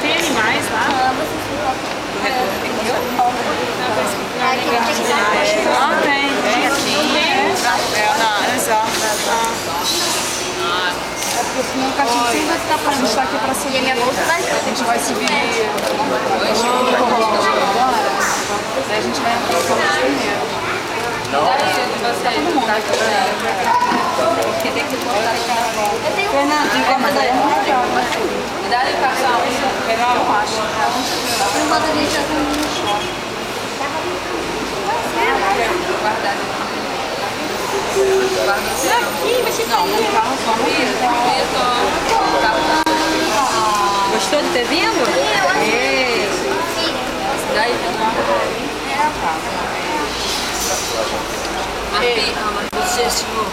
Tem animais lá? Ah, tem. Tem aqui. Olha só. É porque senão o cachorro sempre vai ficar falando, a gente tá aqui pra subir. E a minha bolsa tá A gente vai subir. agora. Daí a gente vai entrar colégio primeiro. É, mas aí é né? Dá-lhe passar Legal, eu acho. Enquanto a gente já tá no shopping. guardado. Aqui, vai ser Não, no carro só no Gostou de ter vindo? Ei. Daí Aqui, ama você, senhor.